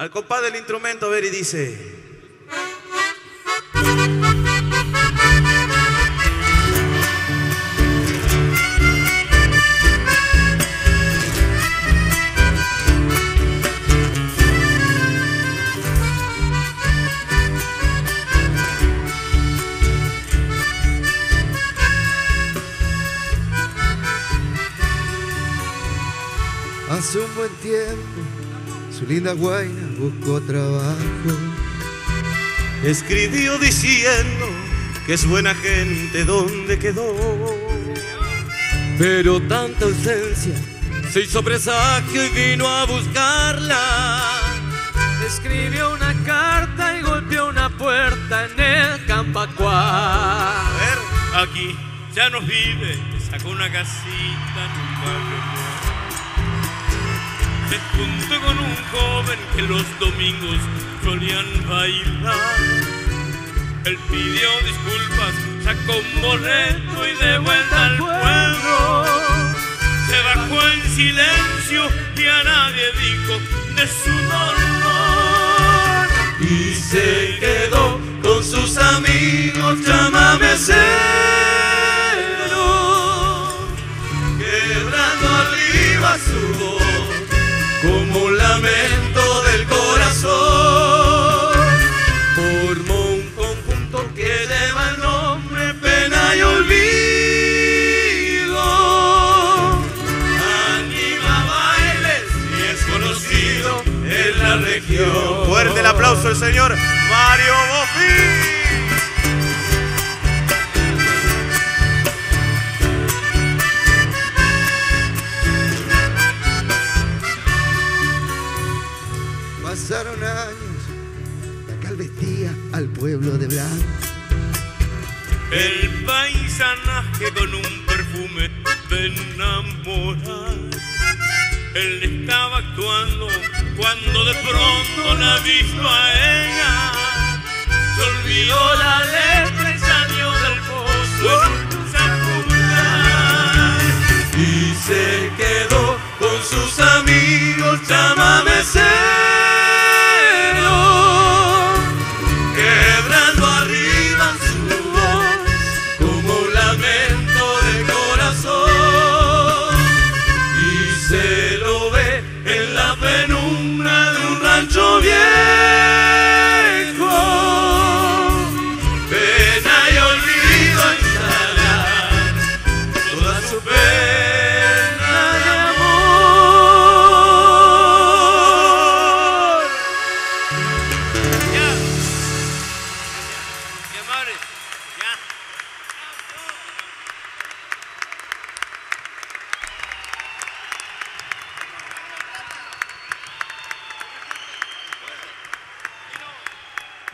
Al compás del instrumento, a ver, y dice... Hace un buen tiempo, su linda guaina buscó trabajo. Escribió diciendo que es buena gente donde quedó. Pero tanta ausencia se hizo presagio y vino a buscarla. Escribió una carta y golpeó una puerta en el Campacuá. A ver, Aquí ya nos vive, sacó una casita en un barrio Se juntó con un joven que los domingos solían bailar. Él pidió disculpas, sacó un boleto y de vuelta al pueblo. Se bajó en silencio y a nadie dijo de su dolor. y se el señor Mario Bofi. Pasaron años, la calvestía al pueblo de blanco. El paisanaje con un perfume de enamorar. Él estaba actuando cuando de pronto la visto a ella. Se olvidó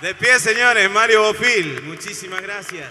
De pie, señores, Mario Bofil. Muchísimas gracias.